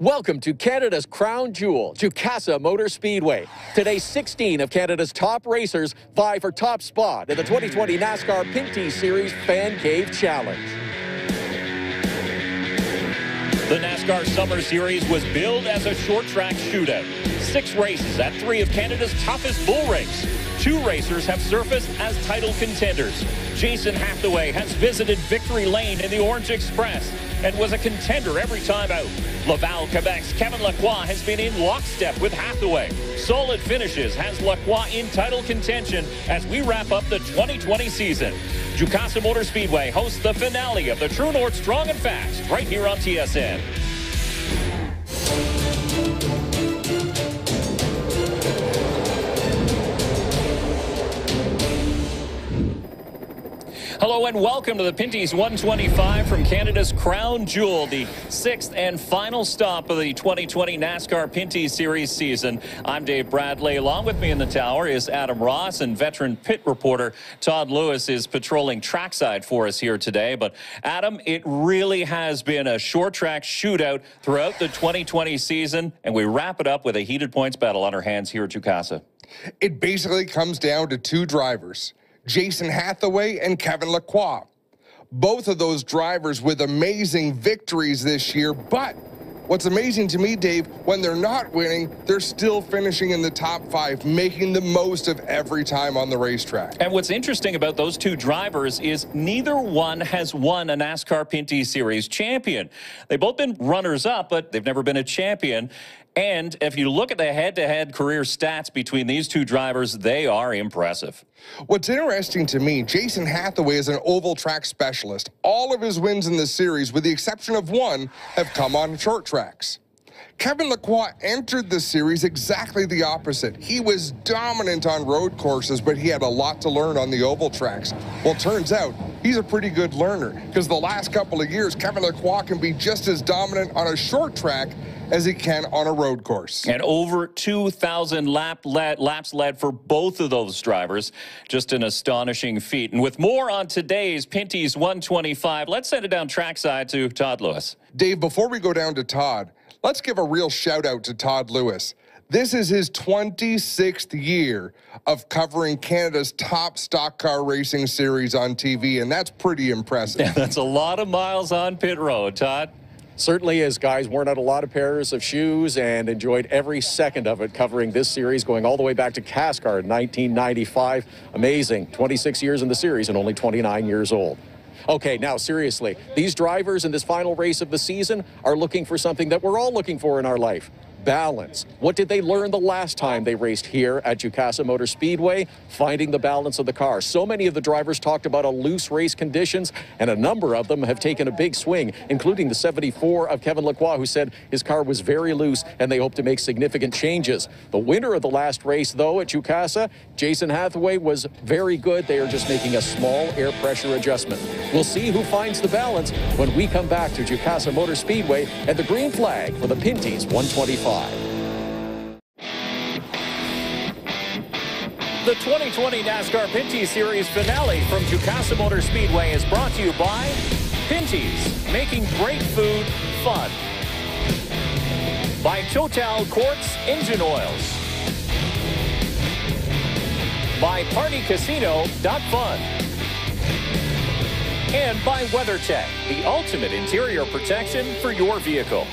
Welcome to Canada's crown jewel, Jukasa Motor Speedway. Today, 16 of Canada's top racers vie for top spot in the 2020 NASCAR Pinty Series Fan Cave Challenge. The NASCAR Summer Series was billed as a short track shootout. Six races at three of Canada's toughest bull rinks. Two racers have surfaced as title contenders. Jason Hathaway has visited Victory Lane in the Orange Express and was a contender every time out. Laval, Quebec's Kevin Lacroix has been in lockstep with Hathaway. Solid finishes has Lacroix in title contention as we wrap up the 2020 season. Jukasa Motor Speedway hosts the finale of the True North Strong and Fast right here on TSN. Hello and welcome to the Pinty's 125 from Canada's Crown Jewel, the sixth and final stop of the 2020 NASCAR Pinty Series season. I'm Dave Bradley. Along with me in the tower is Adam Ross and veteran pit reporter Todd Lewis is patrolling trackside for us here today. But Adam, it really has been a short track shootout throughout the 2020 season, and we wrap it up with a heated points battle on our hands here at Jukasa. It basically comes down to two drivers. Jason Hathaway and Kevin Lacroix. Both of those drivers with amazing victories this year, but What's amazing to me, Dave, when they're not winning, they're still finishing in the top five, making the most of every time on the racetrack. And what's interesting about those two drivers is neither one has won a NASCAR Pinty Series champion. They've both been runners up, but they've never been a champion. And if you look at the head to head career stats between these two drivers, they are impressive. What's interesting to me, Jason Hathaway is an oval track specialist. All of his wins in the series, with the exception of one, have come on short tracks. Kevin Lacroix entered the series exactly the opposite. He was dominant on road courses, but he had a lot to learn on the oval tracks. Well, turns out he's a pretty good learner because the last couple of years, Kevin Lacroix can be just as dominant on a short track as he can on a road course. And over 2,000 lap led, laps led for both of those drivers. Just an astonishing feat. And with more on today's Pinty's 125, let's send it down trackside to Todd Lewis. Dave, before we go down to Todd, let's give a real shout out to Todd Lewis. This is his 26th year of covering Canada's top stock car racing series on TV, and that's pretty impressive. Yeah, that's a lot of miles on pit road, Todd certainly as guys worn out a lot of pairs of shoes and enjoyed every second of it covering this series going all the way back to Cascar in 1995. Amazing. 26 years in the series and only 29 years old. Okay, now seriously, these drivers in this final race of the season are looking for something that we're all looking for in our life balance. What did they learn the last time they raced here at Jukasa Motor Speedway? Finding the balance of the car. So many of the drivers talked about a loose race conditions, and a number of them have taken a big swing, including the 74 of Kevin Lacroix, who said his car was very loose and they hope to make significant changes. The winner of the last race, though, at Jukasa, Jason Hathaway, was very good. They are just making a small air pressure adjustment. We'll see who finds the balance when we come back to Jukasa Motor Speedway and the green flag for the Pinty's 125. The 2020 NASCAR Pinty Series finale from Jukasa Motor Speedway is brought to you by Pinty's, making great food fun. By Total Quartz Engine Oils. By PartyCasino.fun. And by WeatherTech, the ultimate interior protection for your vehicle.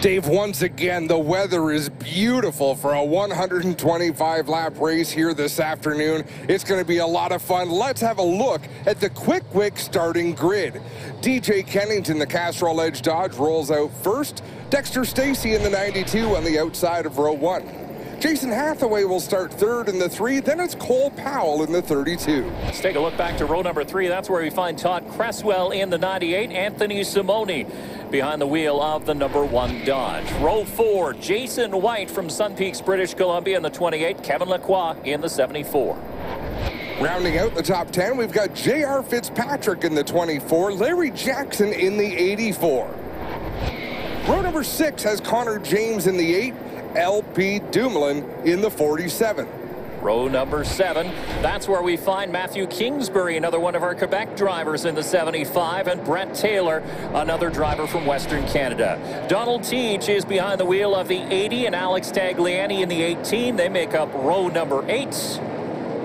Dave, once again, the weather is beautiful for a 125 lap race here this afternoon. It's going to be a lot of fun. Let's have a look at the Quick Quick starting grid. DJ Kennington, the Castrol Edge Dodge, rolls out first. Dexter Stacy in the 92 on the outside of row one. Jason Hathaway will start third in the three. Then it's Cole Powell in the 32. Let's take a look back to row number three. That's where we find Todd Cresswell in the 98. Anthony Simone behind the wheel of the number one Dodge. Row four, Jason White from Sun Peaks, British Columbia in the 28. Kevin Lacroix in the 74. Rounding out the top 10, we've got J.R. Fitzpatrick in the 24, Larry Jackson in the 84. Row number six has Connor James in the 8, LP Dumoulin in the 47. Row number seven, that's where we find Matthew Kingsbury, another one of our Quebec drivers in the 75, and Brett Taylor, another driver from Western Canada. Donald Theetge is behind the wheel of the 80 and Alex Tagliani in the 18. They make up row number eight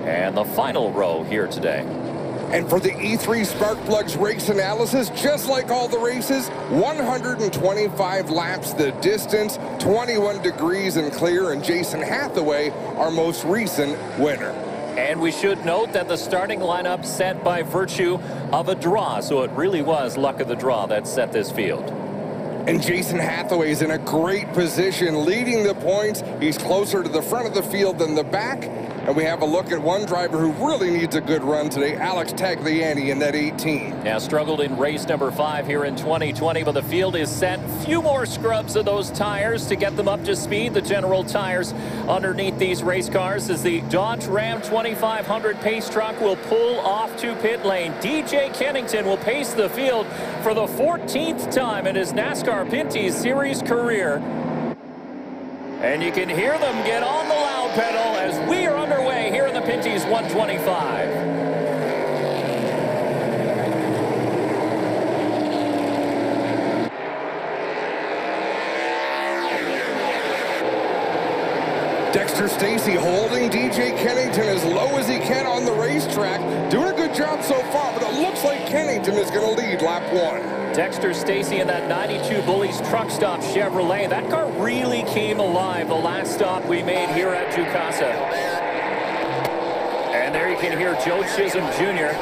and the final row here today. And for the E3 Spark Plugs race analysis, just like all the races, 125 laps the distance, 21 degrees and clear, and Jason Hathaway, our most recent winner. And we should note that the starting lineup set by virtue of a draw, so it really was luck of the draw that set this field. And Jason Hathaway is in a great position, leading the points. He's closer to the front of the field than the back. And we have a look at one driver who really needs a good run today, Alex Tagliani in that 18. Yeah, struggled in race number five here in 2020, but the field is set. Few more scrubs of those tires to get them up to speed. The general tires underneath these race cars as the Dodge Ram 2500 pace truck will pull off to pit lane. DJ Kennington will pace the field for the 14th time in his NASCAR Pinty's Series career. And you can hear them get on the loud pedal as we are Pinty's 125. Dexter Stacy holding DJ Kennington as low as he can on the racetrack. Doing a good job so far, but it looks like Kennington is going to lead lap one. Dexter Stacy in that 92 Bullies Truck Stop Chevrolet. That car really came alive the last stop we made here at Jukasa. There you can hear Joe Chisholm Jr.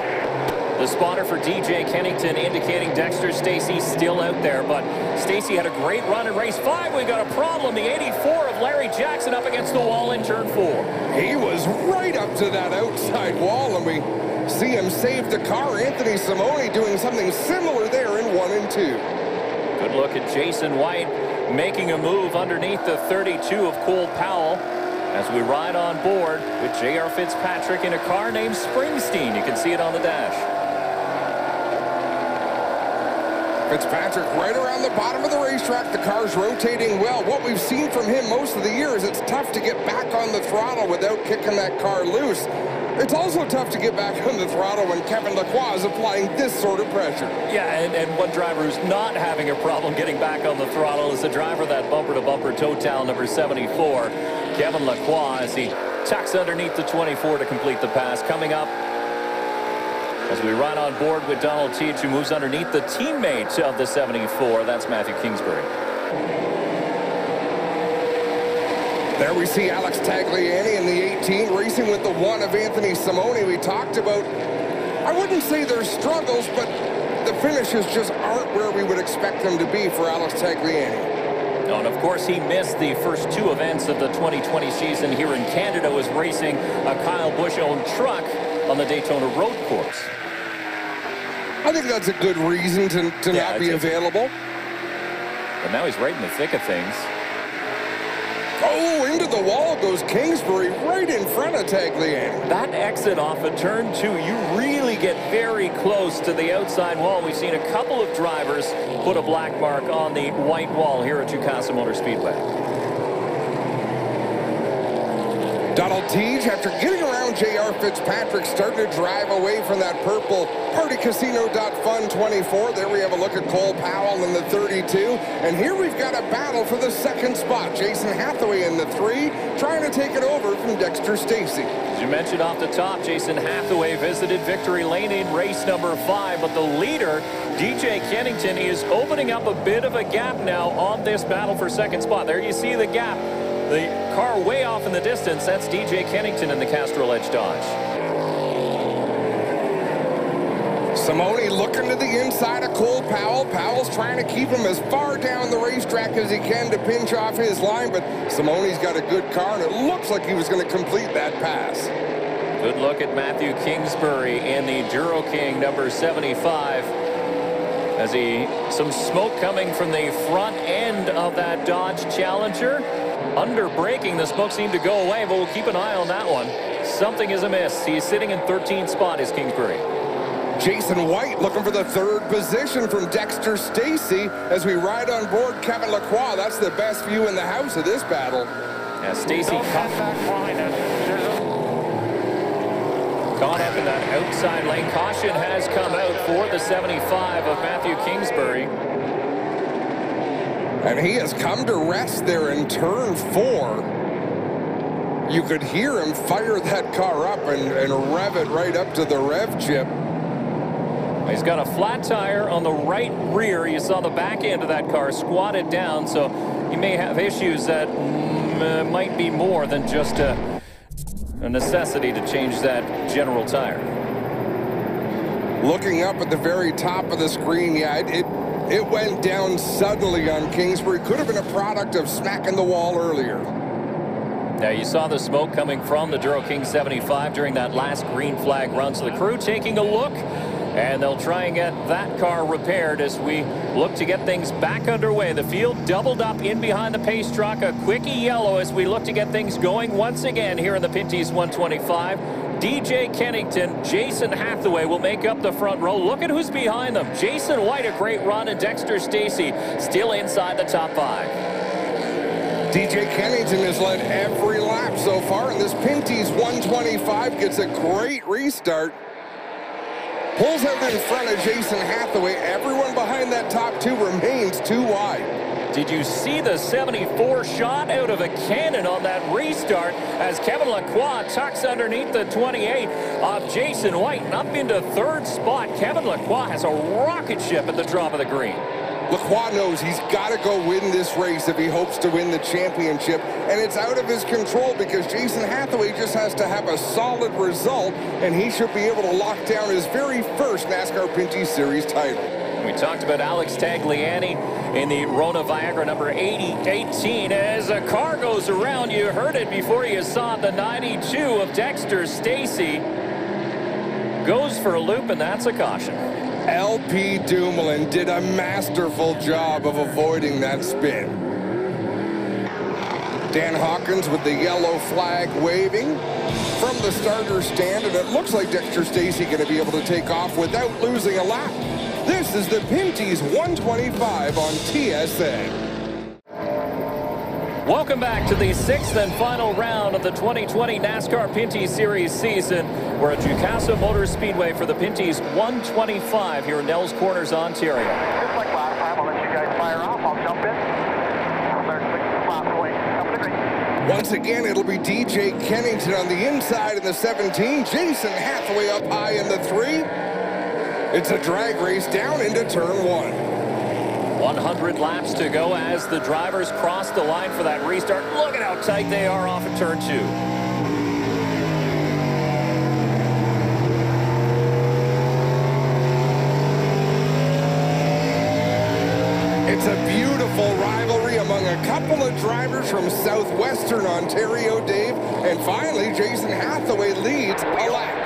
The spotter for DJ Kennington indicating Dexter Stacy still out there, but Stacy had a great run in race five. We've got a problem. The 84 of Larry Jackson up against the wall in turn four. He was right up to that outside wall, and we see him save the car. Anthony Simone doing something similar there in one and two. Good look at Jason White making a move underneath the 32 of Cole Powell as we ride on board with J.R. Fitzpatrick in a car named Springsteen. You can see it on the dash. Fitzpatrick right around the bottom of the racetrack. The car's rotating well. What we've seen from him most of the year is it's tough to get back on the throttle without kicking that car loose. It's also tough to get back on the throttle when Kevin Lacroix is applying this sort of pressure. Yeah, and, and one driver who's not having a problem getting back on the throttle is the driver that bumper-to-bumper -bumper total number 74, Kevin Lacroix, as he tucks underneath the 24 to complete the pass. Coming up as we ride on board with Donald Theetge, who moves underneath the teammate of the 74. That's Matthew Kingsbury. There we see Alex Tagliani in the 18 racing with the one of Anthony Simone. We talked about, I wouldn't say their struggles, but the finishes just aren't where we would expect them to be for Alex Tagliani. No, and of course he missed the first two events of the 2020 season here in Canada was racing a Kyle Busch-owned truck on the Daytona Road Course. I think that's a good reason to, to yeah, not be available. But now he's right in the thick of things. Oh, into the wall goes Kingsbury right in front of Tagliani. That exit off of turn two, you really get very close to the outside wall. We've seen a couple of drivers put a black mark on the white wall here at Jukasa Motor Speedway. Donald Teach, after getting around Fitzpatrick, starting to drive away from that purple Party Casino Fun 24. There we have a look at Cole Powell in the 32. And here we've got a battle for the second spot. Jason Hathaway in the three, trying to take it over from Dexter Stacy. As you mentioned off the top, Jason Hathaway visited victory lane in race number five, but the leader, DJ Kennington, is opening up a bit of a gap now on this battle for second spot. There you see the gap. The car way off in the distance, that's DJ Kennington in the Castrol Edge Dodge. Simone looking to the inside of Cole Powell. Powell's trying to keep him as far down the racetrack as he can to pinch off his line, but Simone's got a good car, and it looks like he was going to complete that pass. Good look at Matthew Kingsbury in the Duro King number 75 as he some smoke coming from the front end of that Dodge Challenger under braking. The smoke seemed to go away, but we'll keep an eye on that one. Something is amiss. He's sitting in 13th spot is Kingsbury. Jason White looking for the third position from Dexter Stacy as we ride on board Kevin Lacroix. That's the best view in the house of this battle. Yeah, Stacy. Caught up in that outside lane. Caution has come out for the 75 of Matthew Kingsbury. And he has come to rest there in turn four. You could hear him fire that car up and, and rev it right up to the rev chip. He's got a flat tire on the right rear. You saw the back end of that car squatted down, so he may have issues that mm, might be more than just a, a necessity to change that general tire. Looking up at the very top of the screen, yeah, it, it, it went down suddenly on Kingsbury. Could have been a product of smacking the wall earlier. Now you saw the smoke coming from the Duro King 75 during that last green flag run. So the crew taking a look and they'll try and get that car repaired as we look to get things back underway. The field doubled up in behind the pace truck. A quickie yellow as we look to get things going once again here in the Pinty's 125. DJ Kennington, Jason Hathaway will make up the front row. Look at who's behind them. Jason White, a great run, and Dexter Stacy still inside the top five. DJ Kennington has led every lap so far, and this Pinty's 125 gets a great restart. Pulls out in front of Jason Hathaway. Everyone behind that top two remains too wide. Did you see the 74 shot out of a cannon on that restart as Kevin Lacroix tucks underneath the 28 of Jason White and up into third spot. Kevin Lacroix has a rocket ship at the drop of the green. Lacroix knows he's got to go win this race if he hopes to win the championship. And it's out of his control because Jason Hathaway just has to have a solid result, and he should be able to lock down his very first NASCAR Pinty Series title. We talked about Alex Tagliani in the Rona Viagra number 80, 18. As a car goes around, you heard it before you saw the 92 of Dexter Stacy. Goes for a loop, and that's a caution. LP Dumoulin did a masterful job of avoiding that spin. Dan Hawkins with the yellow flag waving from the starter stand, and it looks like Dexter Stacy going to be able to take off without losing a lap. This is the Pinty's 125 on TSN. Welcome back to the sixth and final round of the 2020 NASCAR Pinty Series season. We're at Jukasa Motor Speedway for the Pinty's 125 here in Nelles Corners, Ontario. Just like last time, I'll let you guys fire off. I'll jump in. I'll start six laps away. Come to green. Once again, it'll be DJ Kennington on the inside in the 17. Jason Hathaway up high in the three. It's a drag race down into turn one. 100 laps to go as the drivers cross the line for that restart. Look at how tight they are off of turn two. It's a beautiful rivalry among a couple of drivers from southwestern Ontario, Dave. And finally, Jason Hathaway leads a lap.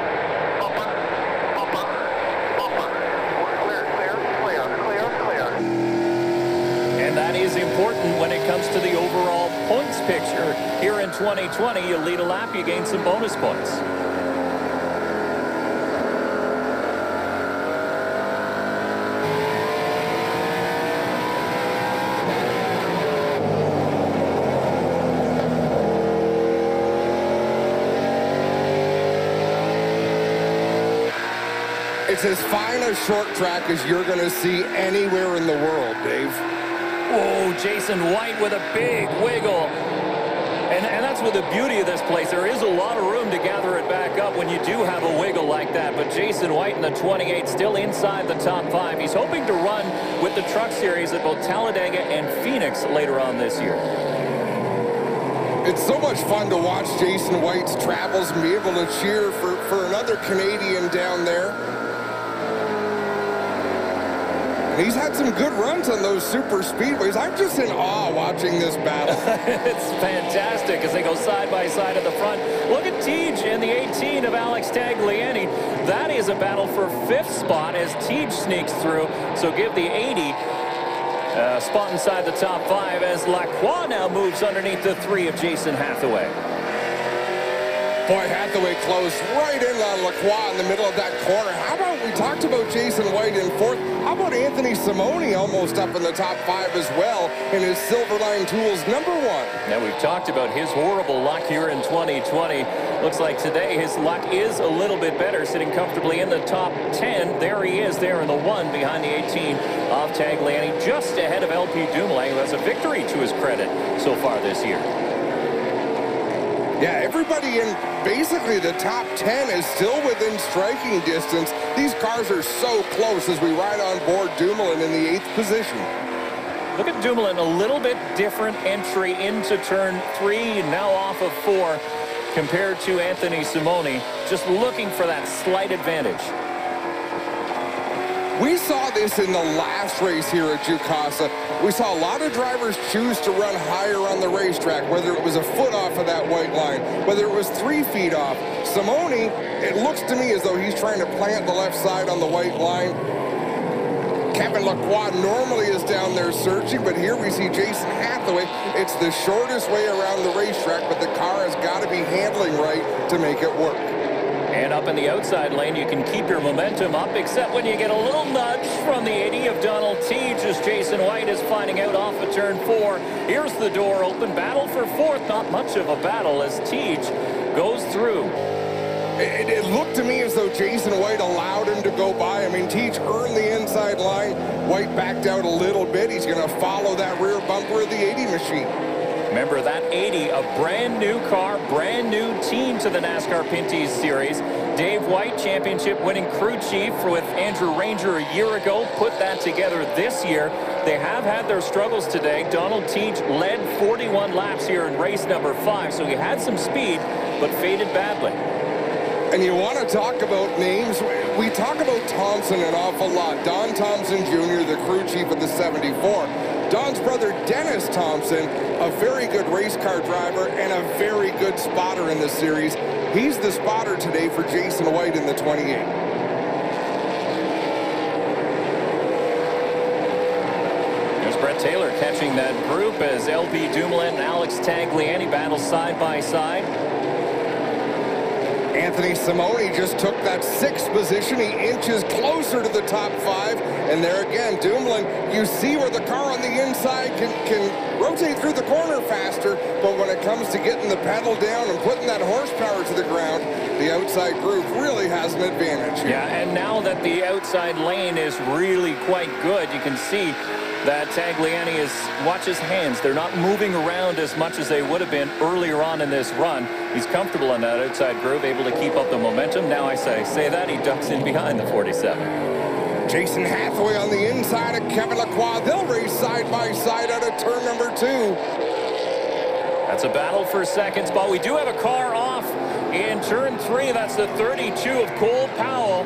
important when it comes to the overall points picture. Here in 2020, you lead a lap, you gain some bonus points. It's as fine a short track as you're going to see anywhere in the world, Dave. Oh, Jason White with a big wiggle. And, and that's with the beauty of this place. There is a lot of room to gather it back up when you do have a wiggle like that. But Jason White in the 28 still inside the top five. He's hoping to run with the Truck Series at both Talladega and Phoenix later on this year. It's so much fun to watch Jason White's travels and be able to cheer for, for another Canadian down there. He's had some good runs on those super speedways. I'm just in awe watching this battle. it's fantastic as they go side by side at the front. Look at Teej and the 18 of Alex Tagliani. That is a battle for fifth spot as Teej sneaks through. So give the 80 uh, spot inside the top five as Lacroix now moves underneath the three of Jason Hathaway. Boy, Hathaway closed right in on Lacroix in the middle of that corner. How about, we talked about Jason White in fourth. How about Anthony Simoni almost up in the top five as well in his Silverline Tools number one? Now, we've talked about his horrible luck here in 2020. Looks like today his luck is a little bit better, sitting comfortably in the top 10. There he is there in the one behind the 18 of Tagliani, just ahead of LP Dumoulin, who has a victory to his credit so far this year. Yeah, everybody in basically the top 10 is still within striking distance. These cars are so close as we ride on board Dumoulin in the eighth position. Look at Dumoulin, a little bit different entry into turn three, now off of four, compared to Anthony Simoni, just looking for that slight advantage. We saw this in the last race here at Jukasa. We saw a lot of drivers choose to run higher on the racetrack, whether it was a foot off of that white line, whether it was three feet off. Simoni, it looks to me as though he's trying to plant the left side on the white line. Kevin Lacroix normally is down there searching, but here we see Jason Hathaway. It's the shortest way around the racetrack, but the car has got to be handling right to make it work. And up in the outside lane, you can keep your momentum up, except when you get a little nudge from the 80 of Donald Theetge as Jason White is finding out off of turn four. Here's the door open. Battle for fourth. Not much of a battle as Theetge goes through. It, it, looked to me as though Jason White allowed him to go by. I mean, Theetge earned the inside line. White backed out a little bit. He's going to follow that rear bumper of the 80 machine. Remember that 80, a brand new car, brand new team to the NASCAR Pinty's Series. Dave White, championship winning crew chief with Andrew Ranger a year ago, put that together this year. They have had their struggles today. Donald Theetge led 41 laps here in race number five, so he had some speed, but faded badly. And you want to talk about names. We talk about Thompson an awful lot. Don Thompson Jr., the crew chief of the 74. Don's brother, Dennis Thompson, a very good race car driver and a very good spotter in the series. He's the spotter today for Jason White in the 28. There's Brett Taylor catching that group as LP Dumoulin and Alex Tagliani battle side by side. Anthony Simoni just took that sixth position. He inches closer to the top five. And there again, Dumoulin, you see where the car on the inside can, can rotate through the corner faster. But when it comes to getting the pedal down and putting that horsepower to the ground, the outside group really has an advantage here. Yeah, and now that the outside lane is really quite good, you can see that Tagliani is, watch his hands. They're not moving around as much as they would have been earlier on in this run. He's comfortable in that outside groove, able to keep up the momentum. Now I say, say that, he ducks in behind the 47. Jason Hathaway on the inside of Kevin Lacroix. They'll race side by side out of turn number two. That's a battle for second spot. We do have a car off in turn three. That's the 32 of Cole Powell.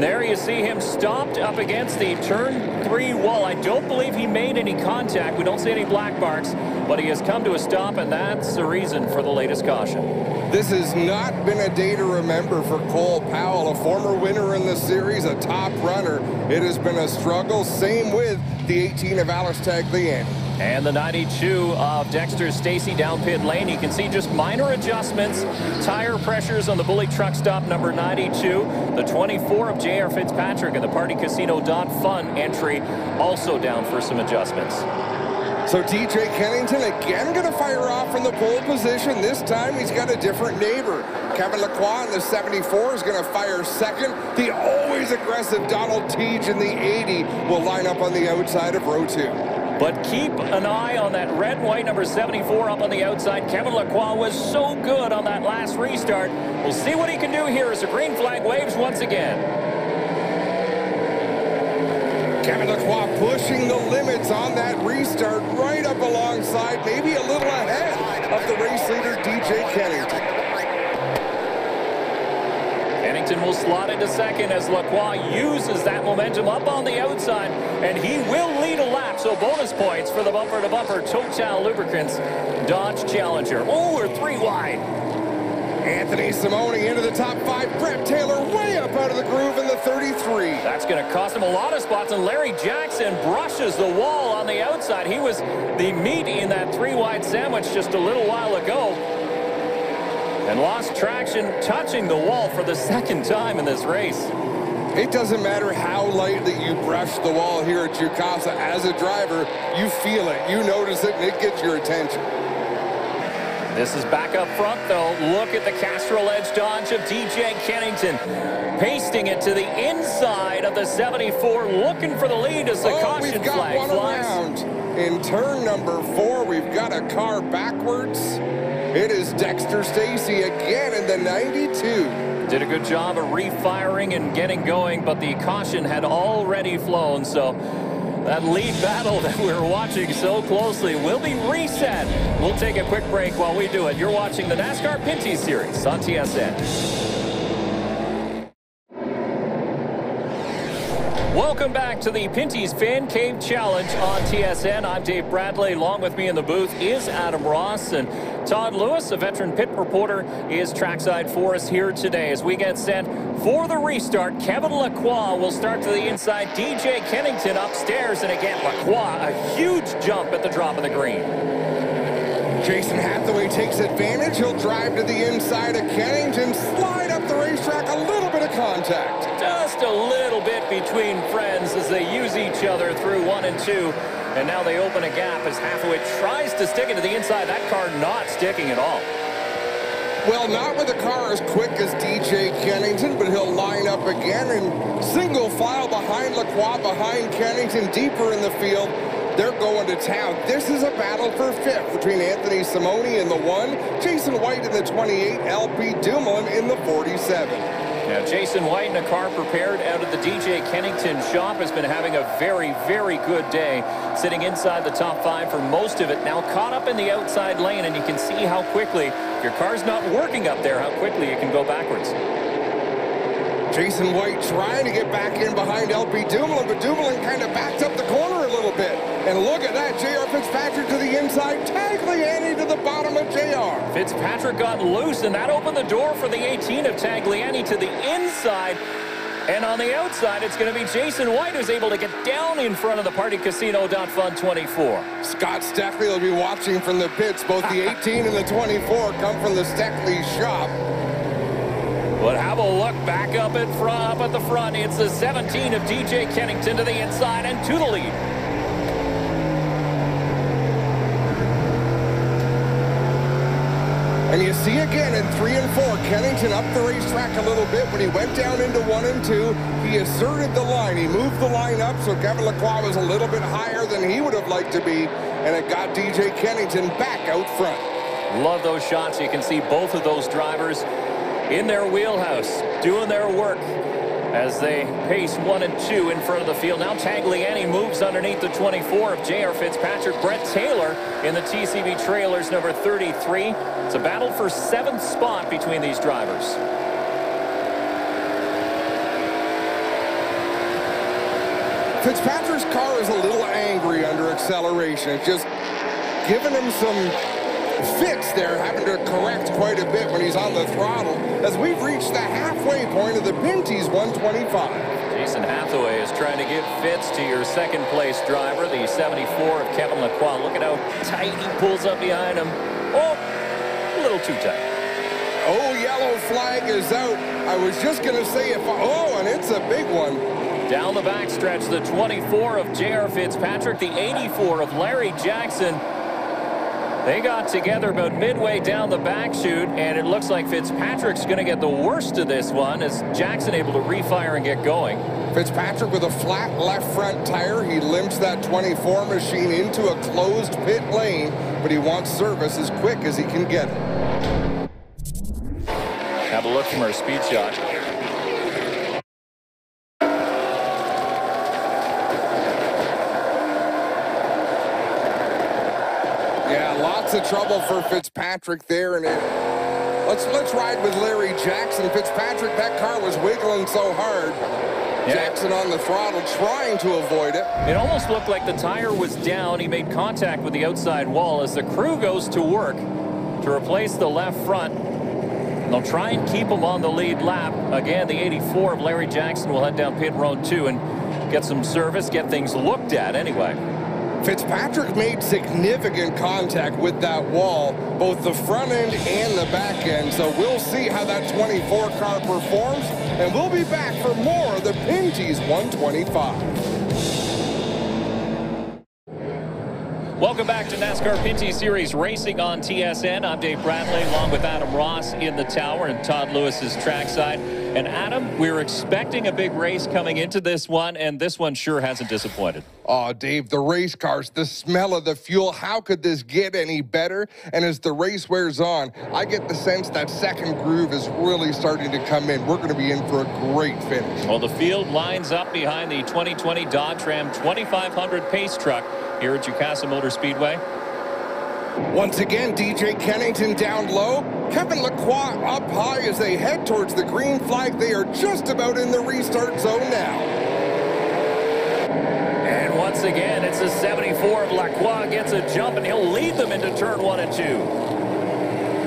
There you see him stopped up against the turn three wall. I don't believe he made any contact. We don't see any black marks, but he has come to a stop, and that's the reason for the latest caution. This has not been a day to remember for Cole Powell, a former winner in the series, a top runner. It has been a struggle. Same with the 18 of Alex Tagliani. And the 92 of Dexter Stacy down pit lane. You can see just minor adjustments. Tire pressures on the Bully truck stop number 92. The 24 of J.R. Fitzpatrick and the Party Casino Don Fun entry also down for some adjustments. So DJ Kennington again going to fire off from the pole position. This time he's got a different neighbor. Kevin Lacroix in the 74 is going to fire second. The always aggressive Donald Theetge in the 80 will line up on the outside of row two. But keep an eye on that red white number 74 up on the outside. Kevin Lacroix was so good on that last restart. We'll see what he can do here as the green flag waves once again. Kevin Lacroix pushing the limits on that restart right up alongside, maybe a little ahead of the race leader, DJ Kennington. Kennington will slot into second as Lacroix uses that momentum up on the outside, and he will lead a lap. So bonus points for the bumper-to-bumper -bumper Total Lubricants Dodge Challenger. Oh, we're three wide. Anthony Simoni into the top five. Brett Taylor way up out of the groove in the 33. That's going to cost him a lot of spots, and Larry Jackson brushes the wall on the outside. He was the meat in that three-wide sandwich just a little while ago. and lost traction touching the wall for the second time in this race. It doesn't matter how lightly you brush the wall here at Jukasa. As a driver, you feel it, you notice it, and it gets your attention. This is back up front, though. Look at the Castrol Edge dodge of DJ Kennington. Pasting it to the inside of the 74, looking for the lead as the oh, caution we've got flag one flies. around. In turn number four, we've got a car backwards. It is Dexter Stacy again in the 92. Did a good job of refiring and getting going, but the caution had already flown, so that lead battle that we're watching so closely will be reset. We'll take a quick break while we do it. You're watching the NASCAR Pinty Series on TSN. Welcome back to the Pinty's Fan Cave Challenge on TSN. I'm Dave Bradley. Along with me in the booth is Adam Ross and Todd Lewis, a veteran pit reporter, is trackside for us here today as we get set for the restart. Kevin Lacroix will start to the inside. DJ Kennington upstairs, and again, Lacroix, a huge jump at the drop of the green. Jason Hathaway takes advantage. He'll drive to the inside of Kennington, slide contact. Just a little bit between friends as they use each other through one and two. And now they open a gap as Hathaway tries to stick it to the inside. That car not sticking at all. Well, not with a car as quick as DJ Kennington, but he'll line up again and single file behind Lacroix, behind Kennington, deeper in the field. They're going to town. This is a battle for fifth between Anthony Simone in the one, Jason White in the 28, LP Dumoulin in the 47. Now, Jason White in a car prepared out of the DJ Kennington shop has been having a very, very good day, sitting inside the top five for most of it. Now caught up in the outside lane, and you can see how quickly, if your car's not working up there, how quickly it can go backwards. Jason White trying to get back in behind LP Dumoulin, but Dumoulin kind of backed up the corner a little bit. And look at that, J.R. Fitzpatrick to the inside, Tagliani to the bottom of J.R. Fitzpatrick got loose, and that opened the door for the 18 of Tagliani to the inside. And on the outside, it's going to be Jason White who's able to get down in front of the Party Casino Fun 24. Scott Steckley will be watching from the pits. Both the 18 and the 24 come from the Steckley shop. But have a look back up at front, up at the front. It's the 17 of DJ Kennington to the inside and to the lead. And you see again in three and four, Kennington up the racetrack a little bit. When he went down into one and two, he asserted the line. He moved the line up, so Kevin Lacroix was a little bit higher than he would have liked to be, and it got DJ Kennington back out front. Love those shots. You can see both of those drivers in their wheelhouse, doing their work as they pace one and two in front of the field. Now Tagliani moves underneath the 24 of J.R. Fitzpatrick. Brett Taylor in the TCB Trailers number 33. It's a battle for seventh spot between these drivers. Fitzpatrick's car is a little angry under acceleration. It's just giving him some fits there, having to correct quite a bit when he's on the throttle as we've reached the halfway point of the Pinty's 125. Jason Hathaway is trying to give fits to your second place driver, the 74 of Kevin Lacroix. Look at how tight he pulls up behind him. Oh, a little too tight. Oh, yellow flag is out. I was just going to say if, I, oh, and it's a big one. Down the backstretch, the 24 of J.R. Fitzpatrick, the 84 of Larry Jackson, they got together about midway down the back chute, and it looks like Fitzpatrick's going to get the worst of this one as Jackson able to refire and get going. Fitzpatrick with a flat left front tire. He limps that 24 machine into a closed pit lane, but he wants service as quick as he can get it. Have a look from our speed shot. Lots of trouble for Fitzpatrick there. And it, let's let's ride with Larry Jackson. Fitzpatrick, that car was wiggling so hard. Yeah. Jackson on the throttle trying to avoid it. It almost looked like the tire was down. He made contact with the outside wall as the crew goes to work to replace the left front. They'll try and keep him on the lead lap. Again, the 84 of Larry Jackson will head down pit road two and get some service, get things looked at anyway. Fitzpatrick made significant contact with that wall, both the front end and the back end. So we'll see how that 24 car performs, and we'll be back for more of the Pinty's 125. Welcome back to NASCAR Pinty Series Racing on TSN. I'm Dave Bradley along with Adam Ross in the tower and Todd Lewis's trackside. And Adam, we are expecting a big race coming into this one, and this one sure hasn't disappointed. Oh, Dave, the race cars, the smell of the fuel, how could this get any better? And as the race wears on, I get the sense that second groove is really starting to come in. We're going to be in for a great finish. Well, the field lines up behind the 2020 Dodge Ram 2500 pace truck here at Jukasa Motor Speedway. Once again, DJ Kennington down low. Kevin Lacroix up high as they head towards the green flag. They are just about in the restart zone now. And once again, it's a 74 of Lacroix gets a jump, and he'll lead them into turn one and two.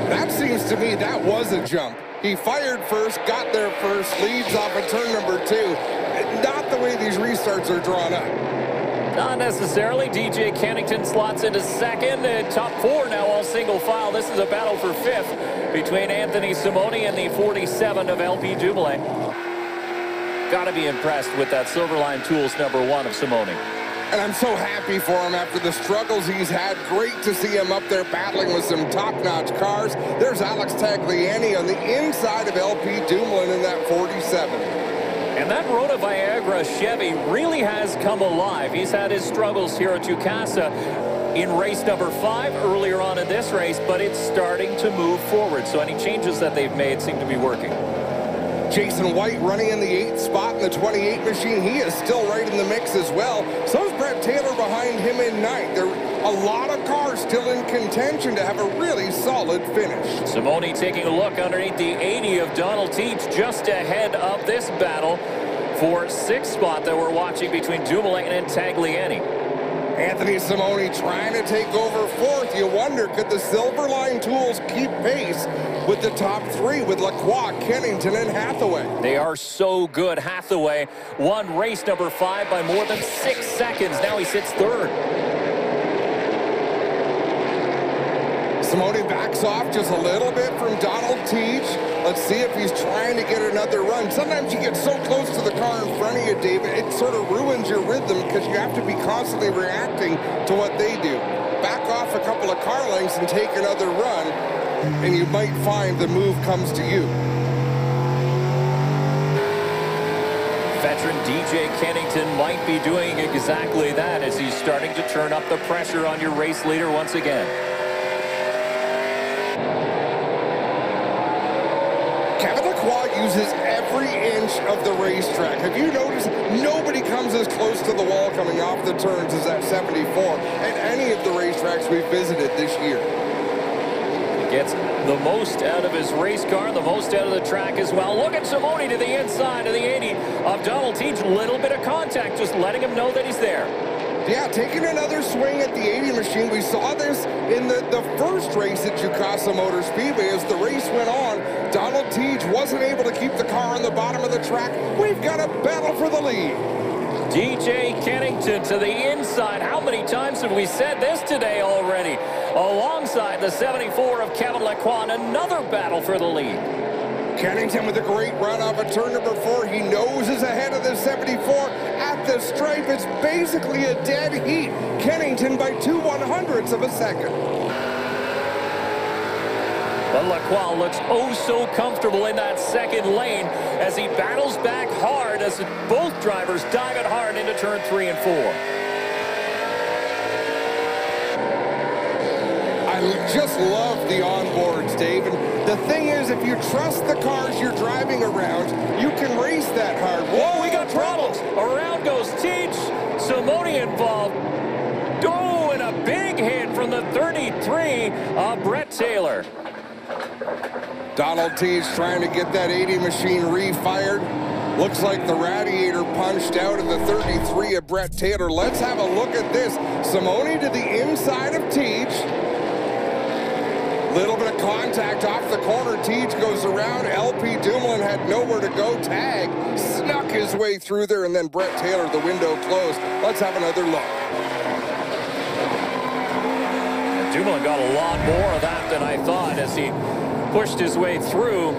That seems to me that was a jump. He fired first, got there first, leads off of turn number two. Not the way these restarts are drawn up. Not necessarily. DJ Kennington slots into second. And top four now all single file. This is a battle for fifth between Anthony Simone and the 47 of LP Dumoulin. Got to be impressed with that Silverline Tools number one of Simone. And I'm so happy for him after the struggles he's had. Great to see him up there battling with some top-notch cars. There's Alex Tagliani on the inside of LP Dumoulin in that 47. And that Rona Viagra Chevy really has come alive. He's had his struggles here at Jukasa in race number five earlier on in this race, but it's starting to move forward. So any changes that they've made seem to be working. Jason White running in the eighth spot in the 28 machine. He is still right in the mix as well. So is Brett Taylor behind him in ninth. There are a lot of cars still in contention to have a really solid finish. Simone taking a look underneath the 80 of Donald Theetge just ahead of this battle for sixth spot that we're watching between Dumoulin and Tagliani. Anthony Simone trying to take over fourth. You wonder, could the Silverline Tools keep pace with the top three with Lacroix, Kennington, and Hathaway? They are so good. Hathaway won race number five by more than six seconds. Now he sits third. Simone backs off just a little bit from Donald Theetge. Let's see if he's trying to get another run. Sometimes you get so close to the car in front of you, David, it sort of ruins your rhythm because you have to be constantly reacting to what they do. Back off a couple of car lengths and take another run, and you might find the move comes to you. Veteran DJ Kennington might be doing exactly that as he's starting to turn up the pressure on your race leader once again. uses every inch of the racetrack. Have you noticed nobody comes as close to the wall coming off the turns as that 74 at any of the racetracks we've visited this year? He gets the most out of his race car, the most out of the track as well. Look at Simone to the inside of the 80 of Donald Theetge. Little bit of contact, just letting him know that he's there. Yeah, taking another swing at the 80 machine. We saw this in the, the first race at Jukasa Motor Speedway. As the race went on, Donald Theetge wasn't able to keep the car on the bottom of the track. We've got a battle for the lead. DJ Kennington to the inside. How many times have we said this today already? Alongside the 74 of Kevin Lacroix, another battle for the lead. Kennington with a great run off of turn number four. He knows noses ahead of the 74 at the stripe. It's basically a dead heat. Kennington by two one-hundredths of a second. But Lacroix looks oh so comfortable in that second lane as he battles back hard as both drivers dive it hard into turn three and four. I just love the onboards, Dave. And the thing is, if you trust the cars you're driving around, you can race that hard. Whoa, we got problems. Around goes Theetge. Simone involved. Oh, and a big hit from the 33 of Brett Taylor. Donald Theetge trying to get that 80 machine refired. Looks like the radiator punched out of the 33 of Brett Taylor. Let's have a look at this. Simone to the inside of Theetge. Little bit of contact off the corner. Theetge goes around. LP Dumoulin had nowhere to go. Tag snuck his way through there, and then Brett Taylor, the window closed. Let's have another look. Dumoulin got a lot more of that than I thought as he pushed his way through.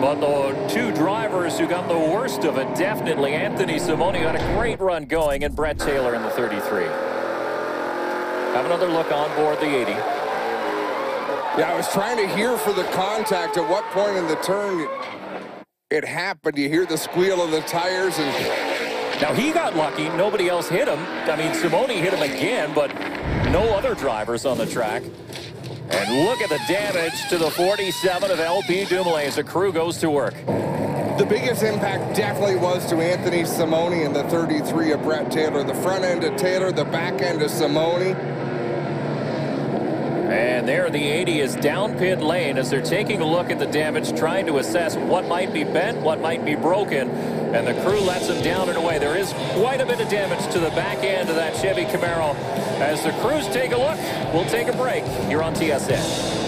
But the two drivers who got the worst of it, definitely Anthony Simoni got a great run going and Brett Taylor in the 33. Have another look on board the 80. Yeah, I was trying to hear for the contact at what point in the turn it happened. You hear the squeal of the tires and now he got lucky. Nobody else hit him. I mean, Simoni hit him again, but no other drivers on the track. And look at the damage to the 47 of LP Dumoulin as the crew goes to work. The biggest impact definitely was to Anthony Simoni and the 33 of Brett Taylor. The front end of Taylor, the back end of Simoni. And there the 80 is down pit lane as they're taking a look at the damage, trying to assess what might be bent, what might be broken. And the crew lets him down and away. There is quite a bit of damage to the back end of that Chevy Camaro. As the crews take a look, we'll take a break here on TSN.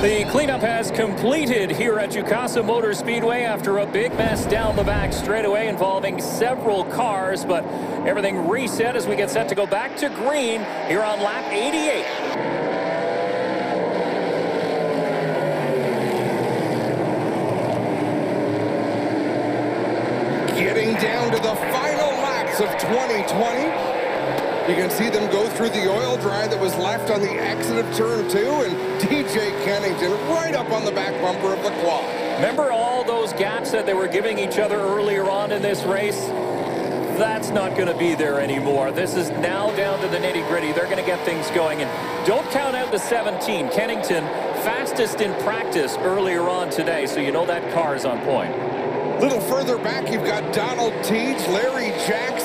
The cleanup has completed here at Jukasa Motor Speedway after a big mess down the back straightaway involving several cars, but everything reset as we get set to go back to green here on lap 88. Getting down to the final laps of 2020. You can see them go through the oil dry that was left on the exit of turn two, and DJ Kennington right up on the back bumper of the quad. Remember all those gaps that they were giving each other earlier on in this race? That's not going to be there anymore. This is now down to the nitty-gritty. They're going to get things going. And don't count out the 17. Kennington, fastest in practice earlier on today, so you know that car is on point. A little further back, you've got Donald Theetge, Larry Jackson,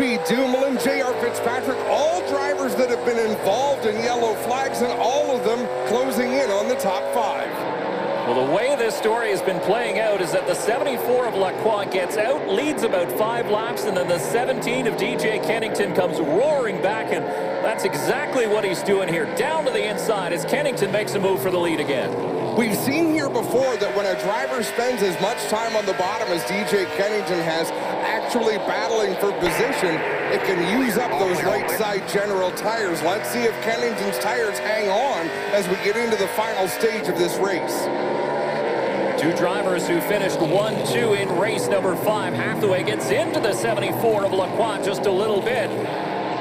LP Dumoulin, J.R. Fitzpatrick, all drivers that have been involved in yellow flags, and all of them closing in on the top five. Well, the way this story has been playing out is that the 74 of Lacroix gets out, leads about five laps, and then the 17 of DJ Kennington comes roaring back, and that's exactly what he's doing here. Down to the inside as Kennington makes a move for the lead again. We've seen here before that when a driver spends as much time on the bottom as DJ Kennington has, battling for position, it can use up those right side general tires. Let's see if Kennington's tires hang on as we get into the final stage of this race. Two drivers who finished 1-2 in race number five. Hathaway gets into the 74 of Lacroix just a little bit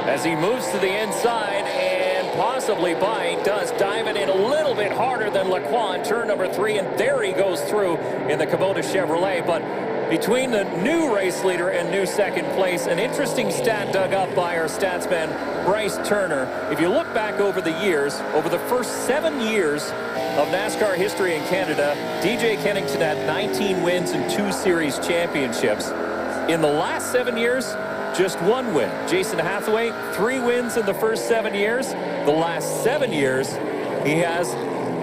as he moves to the inside and possibly by does dive it in a little bit harder than in turn number three and there he goes through in the Kubota Chevrolet but between the new race leader and new second place. An interesting stat dug up by our statsman, Bryce Turner. If you look back over the years, over the first seven years of NASCAR history in Canada, DJ Kennington had 19 wins and two series championships. In the last seven years, just one win. Jason Hathaway, three wins in the first seven years. The last seven years, he has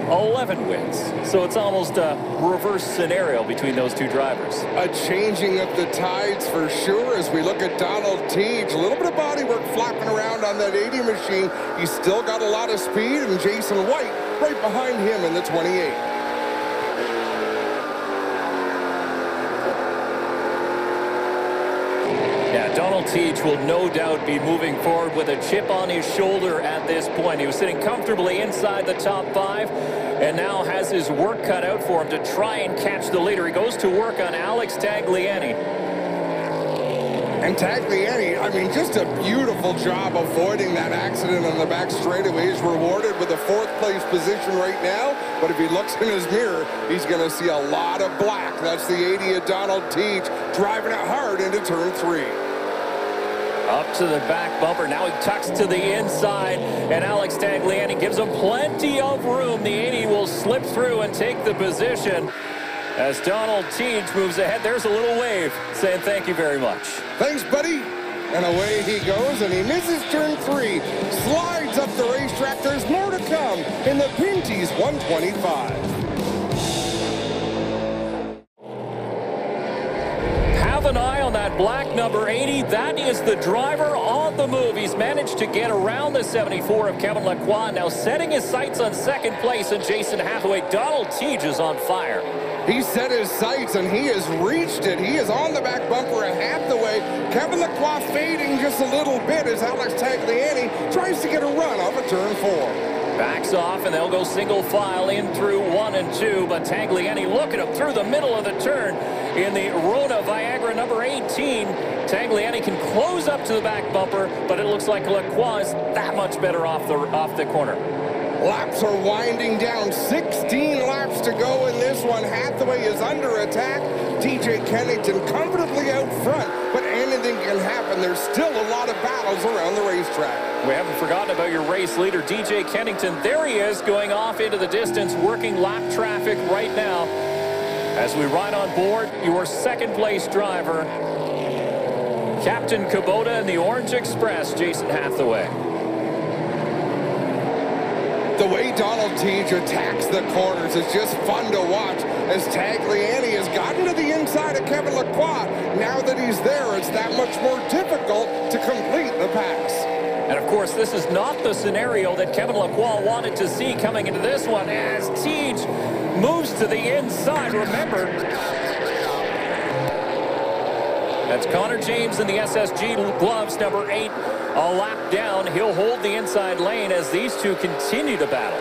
11 wins. So it's almost a reverse scenario between those two drivers. A changing of the tides for sure as we look at Donald Teach. A little bit of bodywork flopping around on that 80 machine. He's still got a lot of speed, and Jason White right behind him in the 28. Donald Theetge will no doubt be moving forward with a chip on his shoulder at this point. He was sitting comfortably inside the top five and now has his work cut out for him to try and catch the leader. He goes to work on Alex Tagliani. And Tagliani, I mean, just a beautiful job avoiding that accident on the back straightaway. He's rewarded with a fourth place position right now. But if he looks in his mirror, he's going to see a lot of black. That's the 80 of Donald Theetge driving it hard into turn three. Up to the back bumper. Now he tucks to the inside. And Alex Tagliani gives him plenty of room. The 80 will slip through and take the position. As Donald Theetge moves ahead, there's a little wave saying thank you very much. Thanks, buddy. And away he goes, and he misses turn three. Slides up the racetrack. There's more to come in the Pinty's 125. An eye on that black number 80. That is the driver on the move. He's managed to get around the 74 of Kevin Lacroix. Now setting his sights on second place and Jason Hathaway. Donald Theetge is on fire. He set his sights and he has reached it. He is on the back bumper a Hathaway. Kevin Lacroix fading just a little bit as Alex Tagliani tries to get a run off of turn four. Backs off and they'll go single file in through one and two, but Tagliani look at him through the middle of the turn in the Rona Viagra number 18. Tagliani can close up to the back bumper, but it looks like Lacroix is that much better off the off the corner. Laps are winding down. 16 laps to go in this one. Hathaway is under attack. DJ Kennington comfortably out front, but anything can happen. There's still a lot of battles around the racetrack. We haven't forgotten about your race leader, DJ Kennington. There he is going off into the distance, working lap traffic right now. As we ride on board, your second place driver, Captain Kubota and the Orange Express, Jason Hathaway. The way Donald Theetge attacks the corners is just fun to watch as Tagliani has gotten to the inside of Kevin Lacroix. Now that he's there, it's that much more difficult to complete the pass. And of course, this is not the scenario that Kevin Lacroix wanted to see coming into this one as Theetge moves to the inside. Remember, that's Connor James in the SSG gloves, number eight, a lap down. He'll hold the inside lane as these two continue to battle.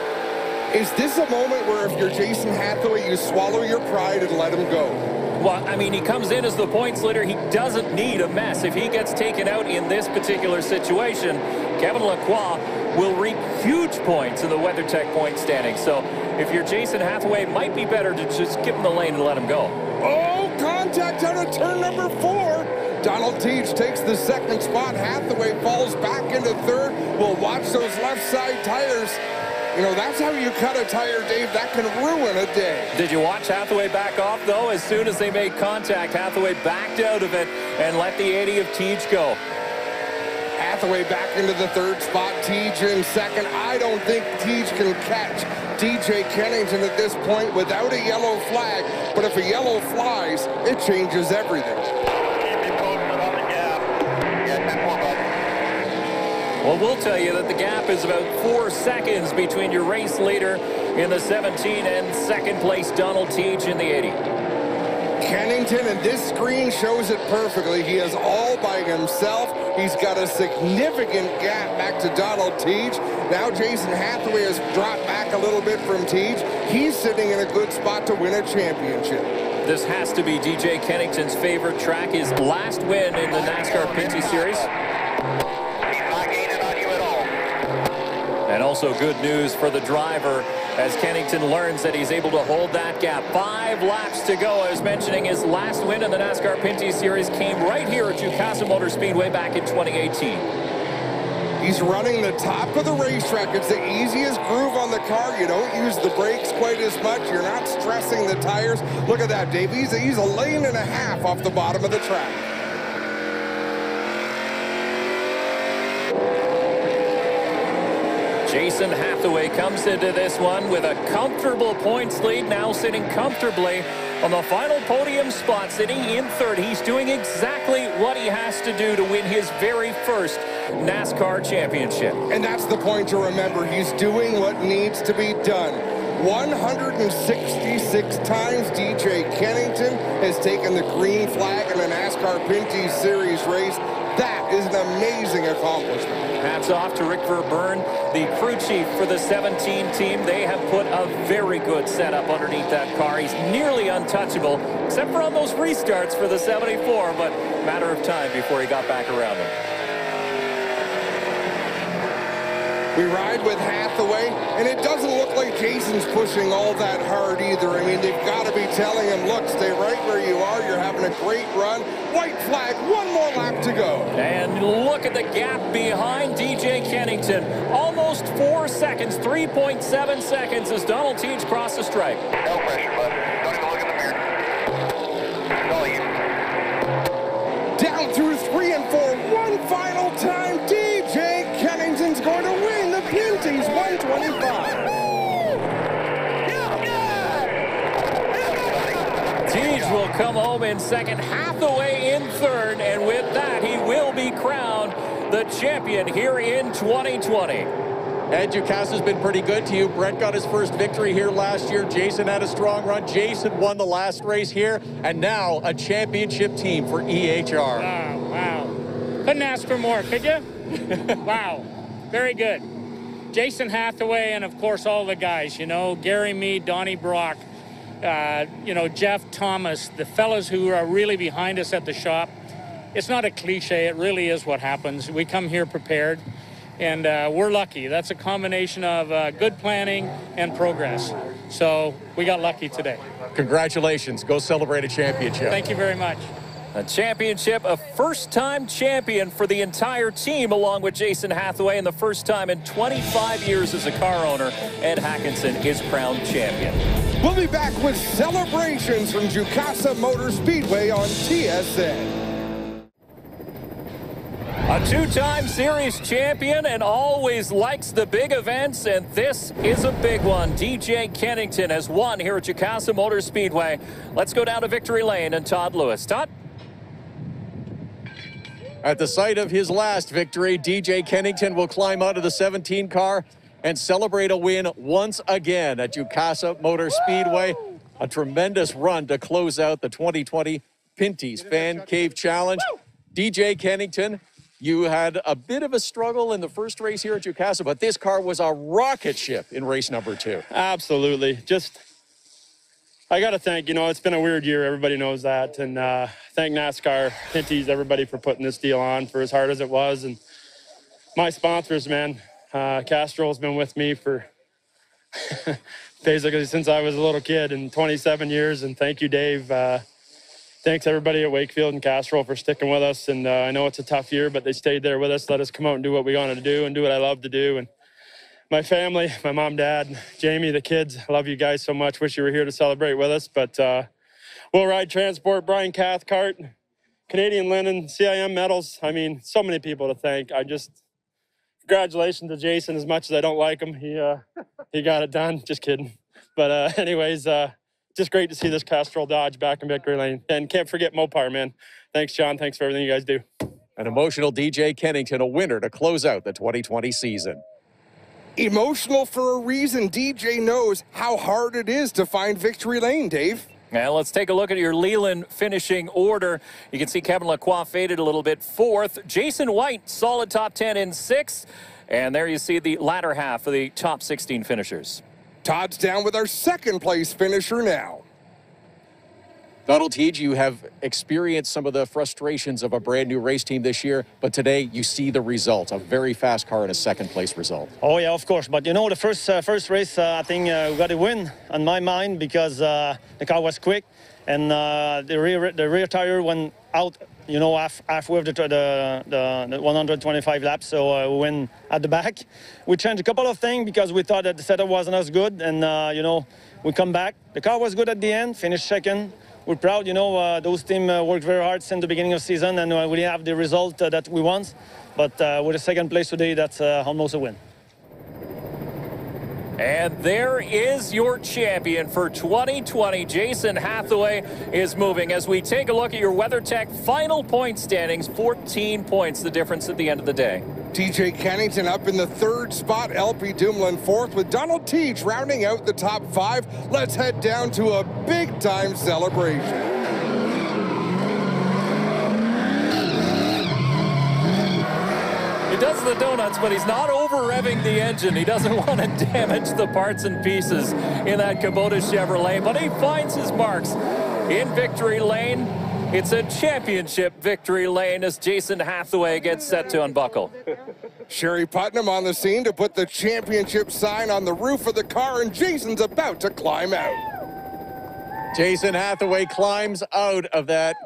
Is this a moment where if you're Jason Hathaway, you swallow your pride and let him go? Well, I mean, he comes in as the points leader. He doesn't need a mess. If he gets taken out in this particular situation, Kevin Lacroix will reap huge points in the WeatherTech point standing. So if you're Jason Hathaway, it might be better to just give him the lane and let him go. Oh, contact out of turn number four. Donald Theetge takes the second spot. Hathaway falls back into third. We'll watch those left side tires. You know, that's how you cut a tire, Dave. That can ruin a day. Did you watch Hathaway back off, though? As soon as they made contact, Hathaway backed out of it and let the 80 of Theetge go. Hathaway back into the third spot. Theetge in second. I don't think Theetge can catch DJ Kennington at this point without a yellow flag. But if a yellow flies, it changes everything. Well, we'll tell you that the gap is about four seconds between your race leader in the 17 and second place Donald Theetge in the 80. Kennington, and this screen shows it perfectly. He is all by himself. He's got a significant gap back to Donald Theetge. Now Jason Hathaway has dropped back a little bit from Theetge. He's sitting in a good spot to win a championship. This has to be DJ Kennington's favorite track, his last win in the NASCAR Pinty Series. And also good news for the driver as Kennington learns that he's able to hold that gap. Five laps to go. I was mentioning his last win in the NASCAR Pinty Series came right here at Jukasa Motor Speedway back in 2018. He's running the top of the racetrack. It's the easiest groove on the car. You don't use the brakes quite as much. You're not stressing the tires. Look at that, Dave. He's he's a lane and a half off the bottom of the track. Jason Hathaway comes into this one with a comfortable points lead, now sitting comfortably on the final podium spot, sitting in third. He's doing exactly what he has to do to win his very first NASCAR championship. And that's the point to remember. He's doing what needs to be done. 166 times DJ Kennington has taken the green flag in a NASCAR Pinty Series race. That is an amazing accomplishment. Hats off to Rick Verburn, the crew chief for the 17 team. They have put a very good setup underneath that car. He's nearly untouchable, except for on those restarts for the 74, but matter of time before he got back around them. We ride with Hathaway, and it doesn't look like Jason's pushing all that hard either. I mean, they've got to be telling him, look, stay right where you are. You're having a great run. White flag, one more lap to go. And look at the gap behind DJ Kennington. Almost four seconds, 3.7 seconds as Donald Theetge crossed the stripe. No pressure, bud. Don't even look in the mirror. It's all you. Down through three and four, one final time. DJ Kennington's going to win the Pinty's 125. Theetge will come home in second, Hathaway in third, and with that, he will be crowned the champion here in 2020. Ed Jukasa's been pretty good to you. Brett got his first victory here last year. Jason had a strong run. Jason won the last race here, and now a championship team for EHR. Wow, ah, wow. Couldn't ask for more, could you? wow, very good. Jason Hathaway, and of course all the guys, you know, Gary Mead, Donnie Brock, uh, you know, Jeff Thomas, the fellows who are really behind us at the shop. It's not a cliche, it really is what happens. We come here prepared and uh, we're lucky. That's a combination of uh, good planning and progress. So we got lucky today. Congratulations. Go celebrate a championship. Thank you very much. A championship, a first-time champion for the entire team, along with Jason Hathaway, and the first time in 25 years as a car owner, Ed Hakonson is crowned champion. We'll be back with celebrations from Jukasa Motor Speedway on TSN. A two-time series champion and always likes the big events, and this is a big one. DJ Kennington has won here at Jukasa Motor Speedway. Let's go down to Victory Lane and Todd Lewis. Todd? At the site of his last victory, DJ Kennington will climb out of the 17 car and celebrate a win once again at Jukasa Motor Speedway. A tremendous run to close out the 2020 Pinty's Fan Cave Challenge. DJ Kennington you had a bit of a struggle in the first race here at Jukasa, but this car was a rocket ship in race number two. Absolutely. Just, I got to thank, you know, it's been a weird year. Everybody knows that. And uh, thank NASCAR, Pinty's, everybody for putting this deal on for as hard as it was. And my sponsors, man, uh, Castrol's been with me for basically since I was a little kid in 27 years. And thank you, Dave. Uh, thanks everybody at Wakefield and Castrol for sticking with us. And uh, I know it's a tough year, but they stayed there with us, let us come out and do what we wanted to do and do what I love to do. And my family, my mom, dad, Jamie, the kids, I love you guys so much. Wish you were here to celebrate with us. But uh, Will Ride Transport, Brian Cathcart, Canadian Linen, CIM Metals. I mean, so many people to thank. I just congratulations to Jason. As much as I don't like him, he uh, he got it done. Just kidding. But uh, anyways, uh, just great to see this Castrol Dodge back in victory lane. And can't forget Mopar, man. Thanks, John. Thanks for everything you guys do. An emotional DJ Kennington, a winner to close out the 2020 season. Emotional for a reason. DJ knows how hard it is to find victory lane, Dave. Now let's take a look at your Leland finishing order. You can see Kevin Lacroix faded a little bit fourth. Jason White, solid top 10 in sixth. And there you see the latter half of the top 16 finishers. Todd's down with our second place finisher now. Donald Theetge, you have experienced some of the frustrations of a brand new race team this year, but today you see the result a very fast car and a second place result. Oh, yeah, of course. But you know, the first uh, first race, uh, I think uh, we got to win on my mind because uh, the car was quick and uh, the, rear, the rear tire went out you know, half, halfway the, the, the, the 125 laps, so uh, we win at the back. We changed a couple of things because we thought that the setup wasn't as good, and, you know, we come back. The car was good at the end, finished second. We're proud, you know, uh, those team uh, worked very hard since the beginning of season, and uh, we have the result that we want. But with a second place today, that's almost a win. And there is your champion for 2020. Jason Hathaway is moving. As we take a look at your WeatherTech final point standings, 14 points the difference at the end of the day. DJ Kennington up in the third spot, LP Dumoulin fourth, with Donald Theetge rounding out the top five. Let's head down to a big time celebration. He does the donuts, but he's not over revving the engine. He doesn't want to damage the parts and pieces in that Kubota Chevrolet, but he finds his marks in victory lane. It's a championship victory lane as Jason Hathaway gets set to unbuckle. Sherry Putnam on the scene to put the championship sign on the roof of the car, and Jason's about to climb out. Jason Hathaway climbs out of that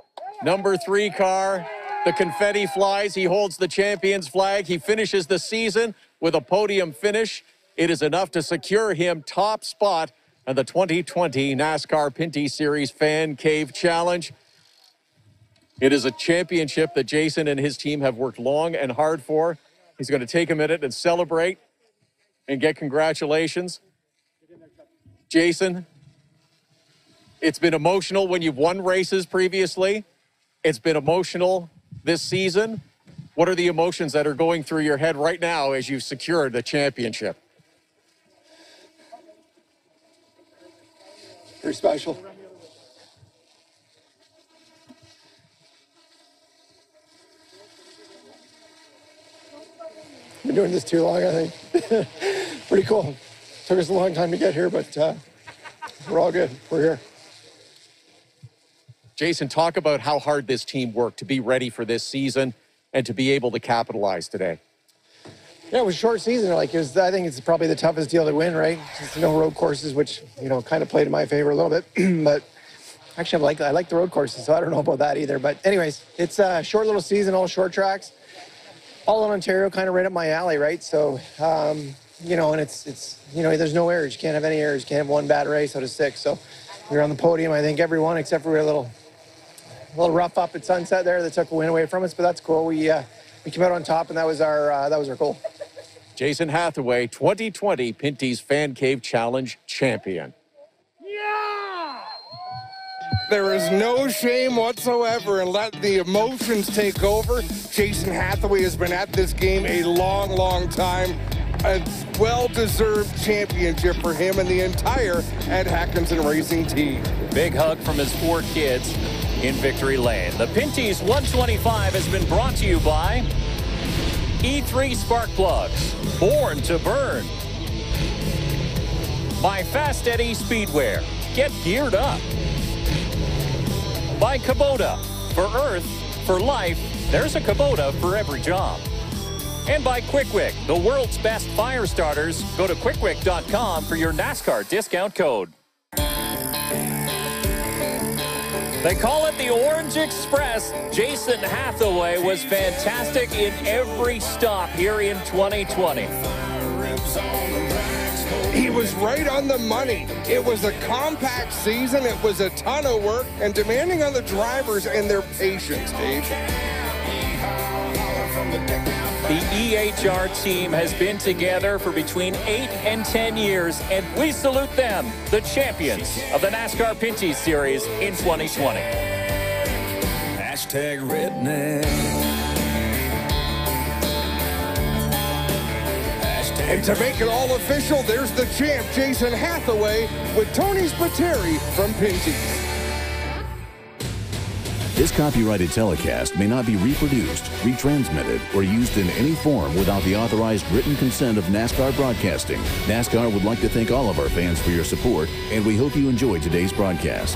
number three car. The confetti flies. He holds the champion's flag. He finishes the season with a podium finish. It is enough to secure him top spot in the 2020 NASCAR Pinty Series Fan Cave Challenge. It is a championship that Jason and his team have worked long and hard for. He's going to take a minute and celebrate and get congratulations. Jason, it's been emotional when you've won races previously. It's been emotional this season. What are the emotions that are going through your head right now as you've secured the championship? Pretty special. Been doing this too long, I think. Pretty cool. Took us a long time to get here, but uh, we're all good. We're here. Jason, talk about how hard this team worked to be ready for this season and to be able to capitalize today. Yeah, it was a short season. Like, it was, I think it's probably the toughest deal to win, right? Just no road courses, which you know kind of played in my favor a little bit. but actually, I like I like the road courses, so I don't know about that either. But anyways, it's a short little season, all short tracks, all in Ontario, kind of right up my alley, right? So, um, you know, and it's it's you know, there's no errors. You can't have any errors. You can't have one bad race out of six. So, we are on the podium. I think everyone except for a little a little rough up at Sunset there that took a win away from us, but that's cool. We uh, we came out on top, and that was our uh, that was our goal. Jason Hathaway, 2020 Pinty's Fan Cave Challenge champion. Yeah! There is no shame whatsoever and let the emotions take over. Jason Hathaway has been at this game a long, long time. A well-deserved championship for him and the entire Ed Hakonson Racing team. Big hug from his four kids in Victory Lane. The Pinty's 125 has been brought to you by E3 Spark Plugs, born to burn. By Fast Eddie Speedwear, get geared up. By Kubota, for Earth, for life, there's a Kubota for every job. And by QuickWick, the world's best fire starters. Go to quickwick.com for your NASCAR discount code. They call it the Orange Express. Jason Hathaway was fantastic in every stop here in 2020. He was right on the money. It was a compact season. It was a ton of work and demanding on the drivers and their patience, Dave. The EHR team has been together for between 8 and 10 years, and we salute them, the champions of the NASCAR Pinty Series in 2020. Hashtag redneck. And to make it all official, there's the champ, Jason Hathaway, with Tony Spiteri from Pinty's. This copyrighted telecast may not be reproduced, retransmitted, or used in any form without the authorized written consent of NASCAR Broadcasting. NASCAR would like to thank all of our fans for your support, and we hope you enjoyed today's broadcast.